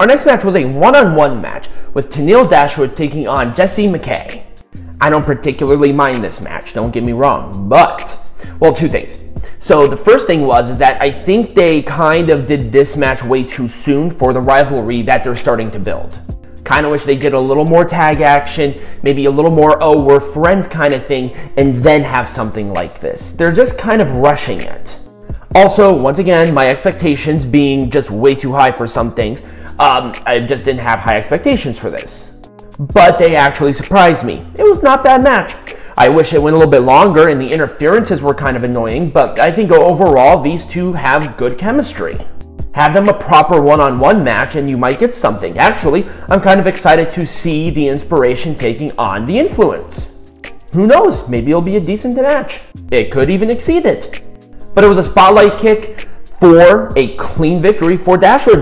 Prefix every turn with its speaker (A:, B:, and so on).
A: Our next match was a one-on-one match with Tenille Dashwood taking on Jessie McKay. I don't particularly mind this match, don't get me wrong, but, well, two things. So the first thing was is that I think they kind of did this match way too soon for the rivalry that they're starting to build. Kind of wish they did a little more tag action, maybe a little more, oh, we're friends kind of thing, and then have something like this. They're just kind of rushing it. Also, once again, my expectations being just way too high for some things, um, I just didn't have high expectations for this. But they actually surprised me. It was not bad match. I wish it went a little bit longer and the interferences were kind of annoying, but I think overall these two have good chemistry. Have them a proper one-on-one match and you might get something. Actually, I'm kind of excited to see the IInspiration taking on the influence. Who knows, maybe it'll be a decent match. It could even exceed it. But it was a spotlight kick for a clean victory for Dashwood.